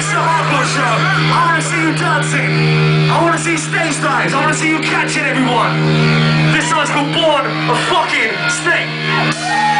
Mr. hardcore Show. Uh, I want to see you dancing. I want to see stage dives. I want to see you catching everyone. This song's called Born a Fucking Snake.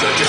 Don't you